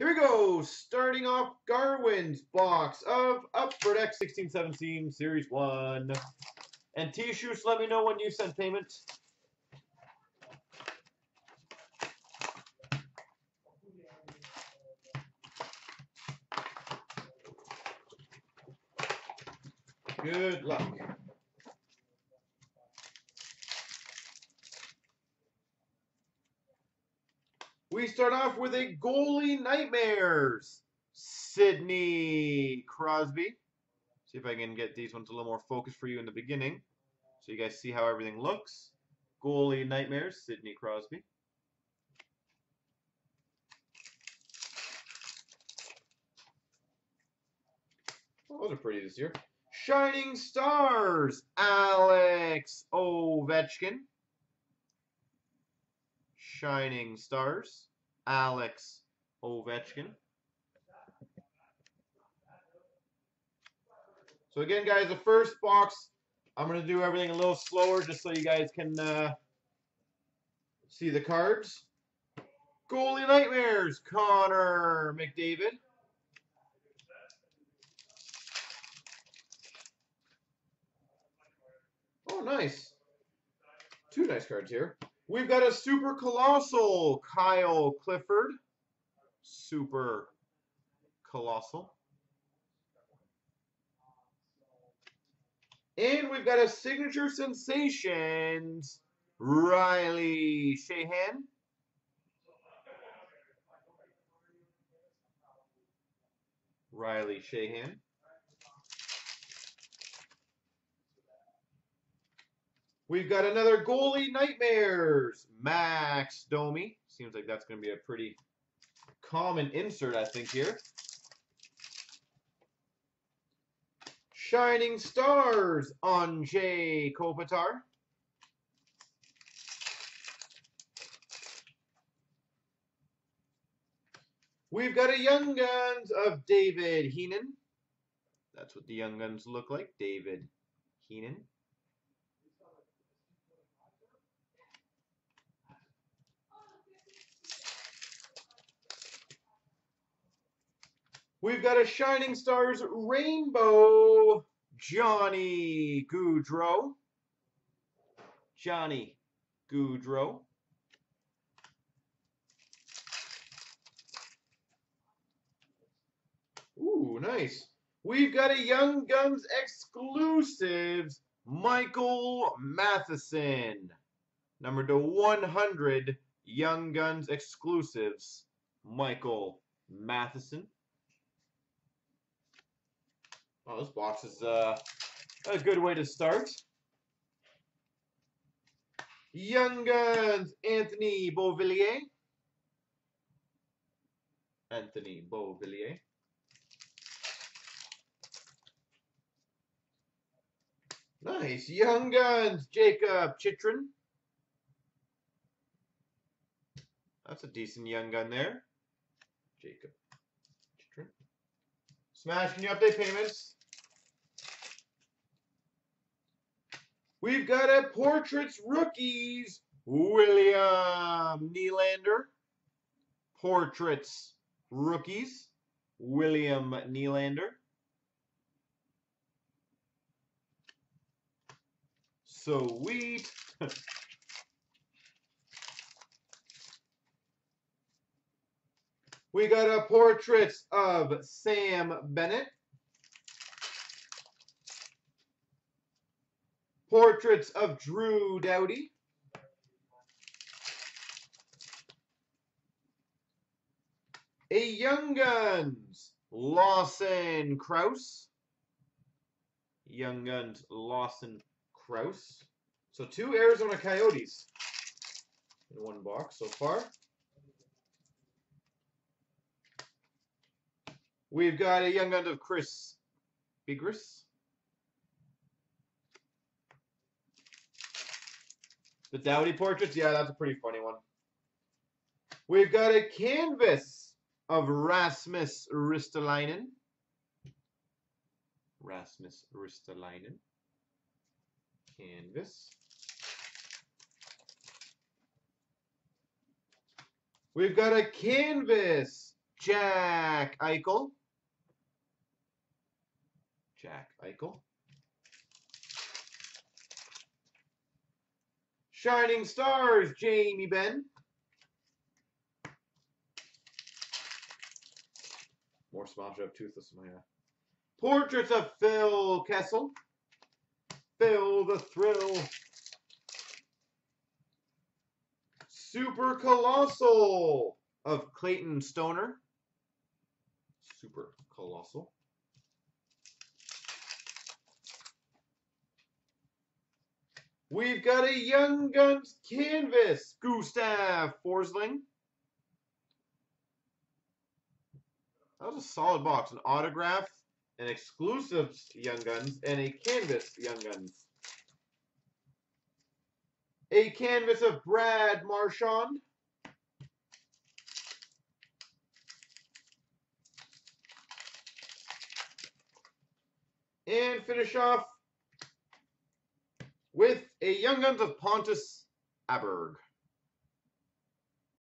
Here we go. Starting off Garwin's box of Upper Deck 1617 Series 1. And T-Shoots, let me know when you send payment. Good luck. We start off with a goalie nightmares. Sidney Crosby. See if I can get these ones a little more focused for you in the beginning. So you guys see how everything looks. Goalie nightmares, Sidney Crosby. Those are pretty this year. Shining Stars, Alex Ovechkin. Shining Stars, Alex Ovechkin. So again, guys, the first box, I'm going to do everything a little slower just so you guys can uh, see the cards. Goalie Nightmares, Connor McDavid. Oh, nice. Two nice cards here. We've got a Super Colossal, Kyle Clifford. Super Colossal. And we've got a Signature Sensations, Riley Sheahan. Riley Sheahan. We've got another goalie nightmares, Max Domi. Seems like that's going to be a pretty common insert, I think, here. Shining Stars, Anze Kopitar. We've got a Young Guns of David Heenan. That's what the Young Guns look like, David Heenan. We've got a Shining Stars Rainbow Johnny Gaudreau. Johnny Gaudreau. Ooh, nice. We've got a Young Guns exclusives, Michael Matheson. Number to 100, Young Guns exclusives, Michael Matheson. Oh, this box is uh, a good way to start. Young Guns, Anthony Beauvillier. Anthony Beauvillier. Nice. Young Guns, Jacob Chychrun. That's a decent young gun there. Jacob Chychrun. Smash, can you update payments? We've got a Portraits Rookies, William Nylander. Portraits Rookies, William Nylander. So sweet. we got a Portraits of Sam Bennett. Portraits of Drew Doughty. A Young Guns, Lawson Crouse. Young Guns, Lawson Crouse. So two Arizona Coyotes in one box so far. We've got a Young Guns of Chris Bigras. The Doughty portraits, yeah, that's a pretty funny one. We've got a canvas of Rasmus Ristolainen. Rasmus Ristolainen. Canvas. We've got a canvas Jack Eichel. Jack Eichel. Shining Stars, Jamie Benn. More sponsorship toothless. Oh, yeah. Portraits of Phil Kessel. Phil the Thrill. Super Colossal of Clayton Stoner. Super Colossal. We've got a Young Guns canvas, Gustav Forsling. That was a solid box. An autograph, an exclusive Young Guns, and a canvas Young Guns. A canvas of Brad Marchand. And finish off with a Young Guns of Pontus Aberg.